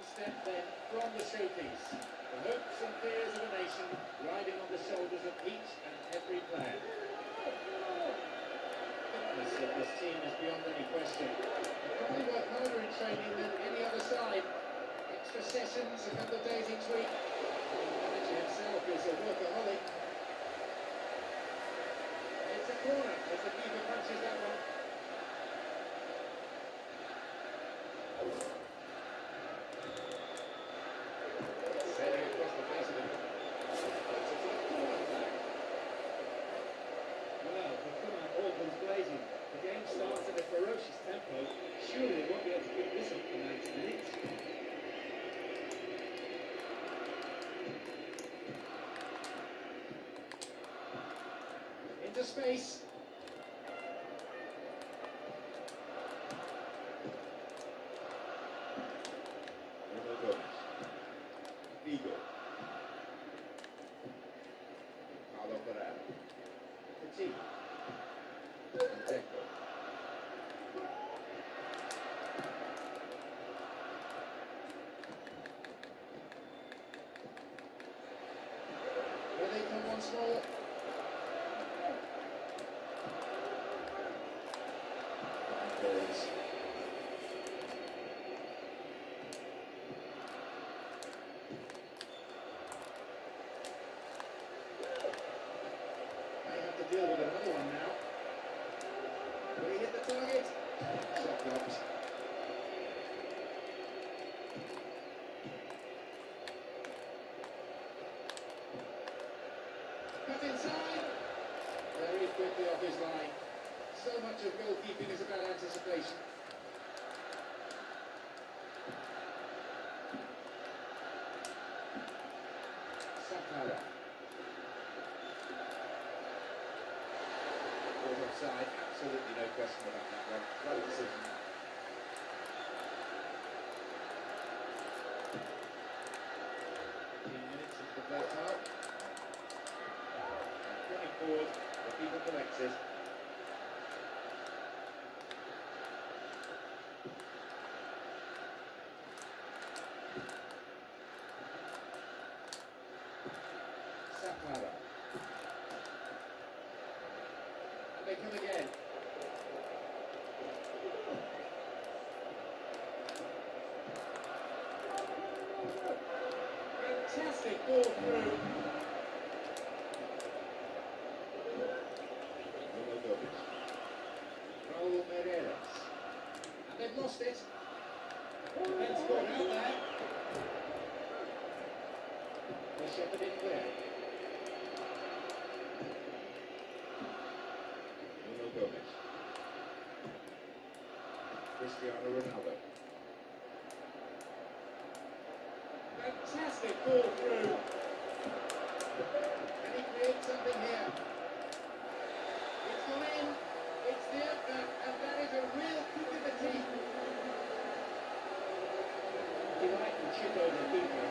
One step then from the showpiece. The hopes and fears of a nation riding on the shoulders of each and every player. Fitness of this team is beyond any question. Probably work harder in training than any other side. Extra sessions, a couple of days each week. The manager himself is a workaholic. It's a corner as the keeper punches that one. Sailing across the face of it. It's a corner flag. Well, the come out all guns blazing. The game starts at a ferocious tempo. Surely they won't be able to keep this up for 90 minutes. Into space. Nuno Gomes. Vigo. Paulo Ferreira. Petit. Deco. Here they come once more. Goals. May have to deal with another one now. Will he hit the target? Blocked. Cut inside. Very quickly off his line. So much of goalkeeping is about anticipation. Offside, absolutely no question about that one. Right decision. Minutes into the first half. Running forward, the keeper collects it. Sakara. And they come again. Fantastic ball through. Nuno Gomes. Raul Meireles. And they've lost it. Defence got out there. They shepherd it clear. Nuno Gomes. Cristiano Ronaldo. Fantastic something here? It's in. It's there, and, and that is a real kick in the teeth. Over keeper.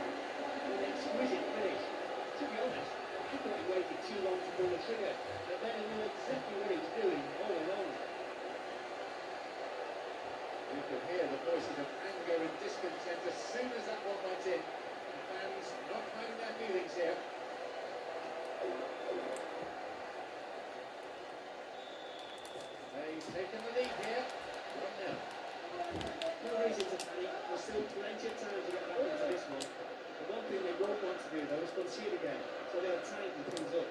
An exquisite finish. To be honest, I thought he waited too long to pull the trigger, but then he knew exactly what he was doing all along. You could hear the voices of anger and discontent as soon as that one went in. The fans not hiding their feelings here. They've taken the lead here. 1 0. There's still plenty of time to get back into this one. The one thing they won't want to do is they'll tighten things up.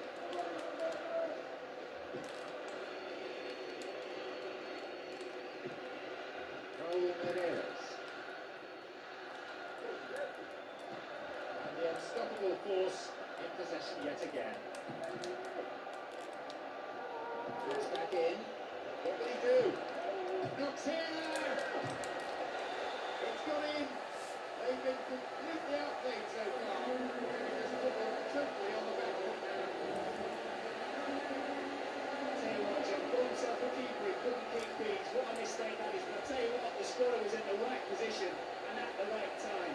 Raul Meireles. And the unstoppable force in possession yet again. Puts back in. What do? Knocks here! It's gone in! They've been completely outplayed so far. Has totally on the back. Tell you what, John, called himself a keeper, he couldn't keep beat. What a mistake that is. But I tell you what, the scorer was in the right position and at the right time.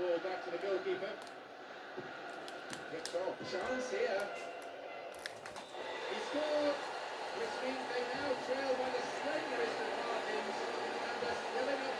ball back to the goalkeeper. Gets off. Chance here. He scored, which means they now trail by the slightest of margins and are filling up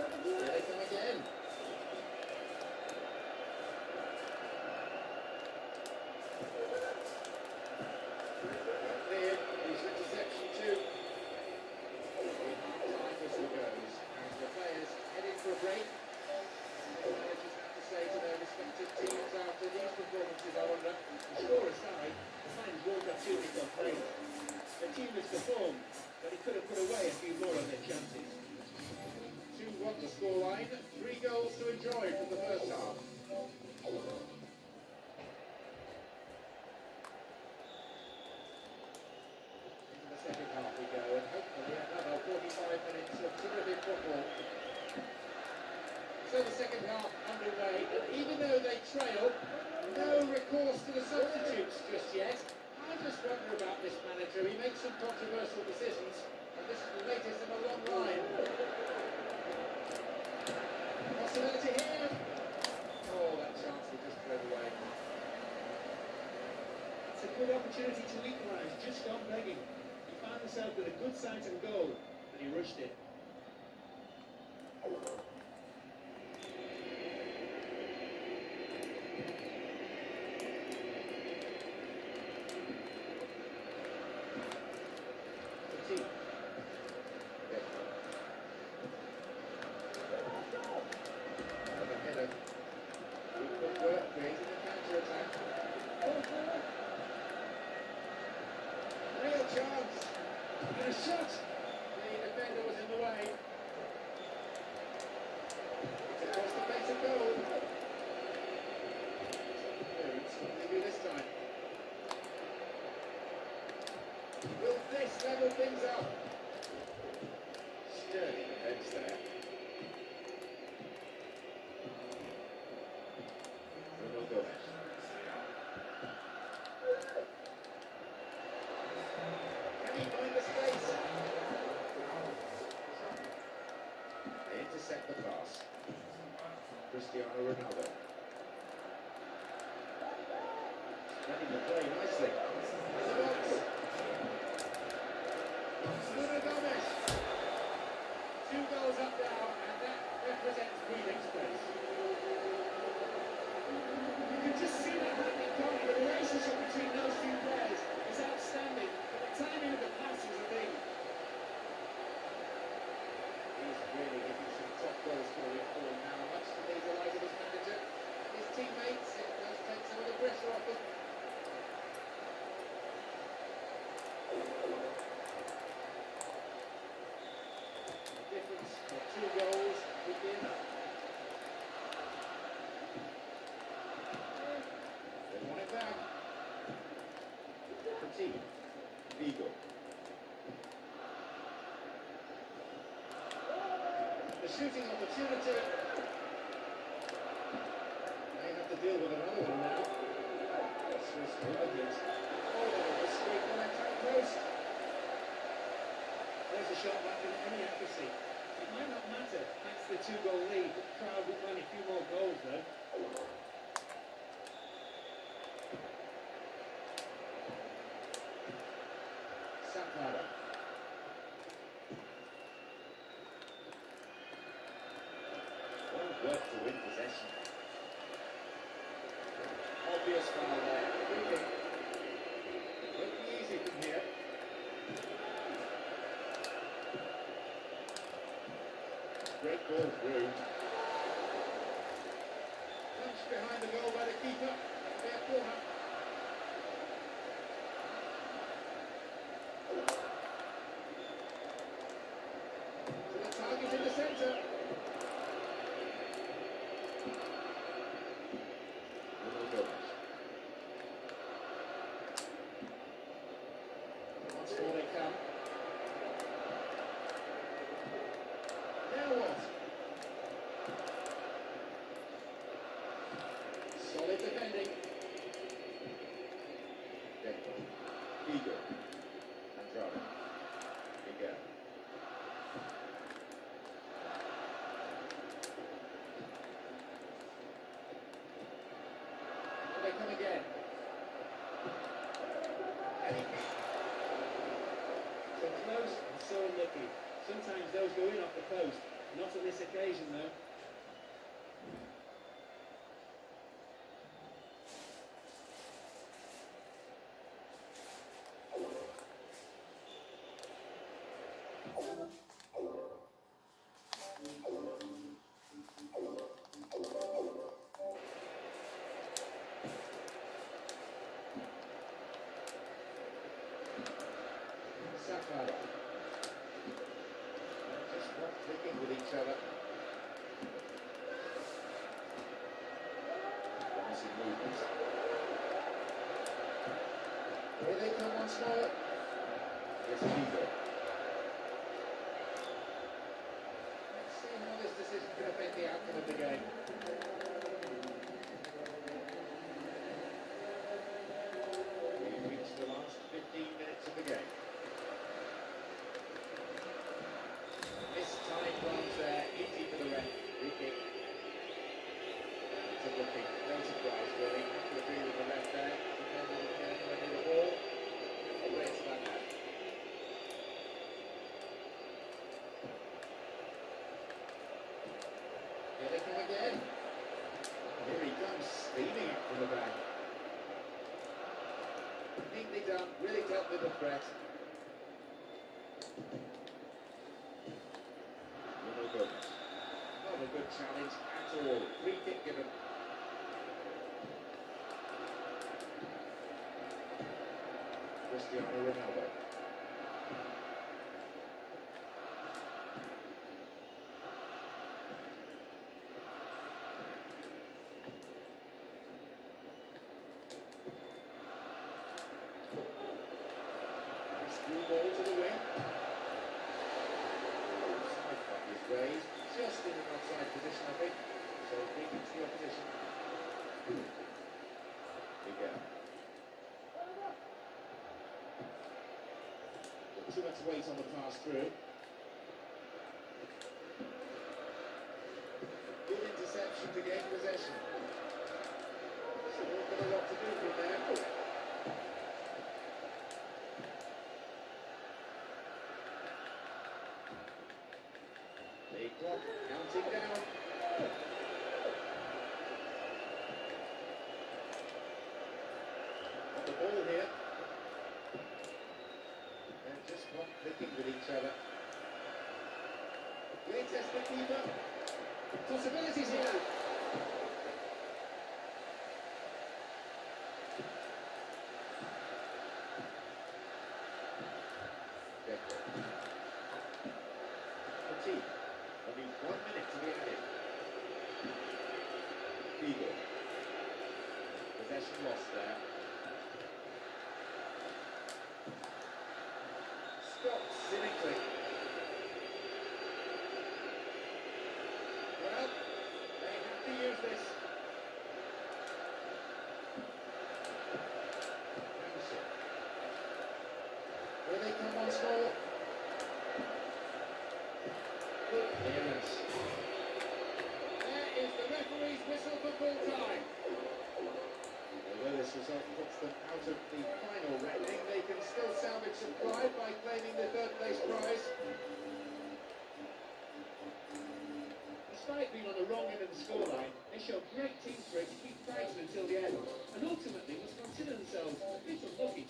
Take him again. So the second half underway, even though they trail, no recourse to the substitutes just yet. I just wonder about this manager. He makes some controversial decisions, and this is the latest in a long line. Possibility here. Oh, that chance he just played away. It's a good opportunity to equalise, just gone begging. He found himself with a good sight and goal, but he rushed it. Will this level things up? Sterling heads there. Up now, and that represents breathing space. You can just see that happening, can't? The relationship between those two players is outstanding, but the timing of the pass is a thing. He's really hitting some top goal scoring form now, much to the delight of his manager his teammates. It does take some of the pressure off them. The difference of two goals would be enough. They want it back. Vigo. The shooting opportunity. They have to deal with another one now. Swiss Olympians. Oh, the streak on that top post. There's a shot back in any accuracy. It might not matter, that's the two-goal lead, the crowd will find a few more goals though. Well work to win possession. Obvious foul there. Be easy from here. Great ball through. Punch behind the goal by the keeper. Fair corner. So the target in the centre. Nuno Gomes. Once more they come. Now what? Solid defending. Deco. Vigo. Andrade. Miguel. And they come again. And he So close and so unlucky. Sometimes those go in off the post. Not on this occasion though. Here they come once more. It's Vigo. Let's see how this decision can affect the outcome of the game. We've reached the last 15 minutes of the game. Missed time runs there, easy for the ref. Free kick. It's a looking, no surprise really. Have to agree with the ref there. Depends on the anywhere near the ball. Or where it's like that. Come again. Here he comes, steaming up from the back. Neatly done, really dealt with the threat. Nuno Gomes. Not a good challenge at all. Free kick given. Cristiano Ronaldo. Through ball to the wing. Side is raised, just in an offside position, I think. So big into the opposition. Miguel. Got Too much weight on the pass through. Eight up, counting down. Possession lost there cynically. Well, they have to use this. Anderson. Will they come once more? Good clearance. There is the referee's whistle for full time. Although this result puts them out of the final reckoning, they can still salvage some pride by claiming the third place prize. Being on the wrong end of the scoreline, they showed great team spirit to keep fighting until the end, and ultimately must consider themselves a bit unlucky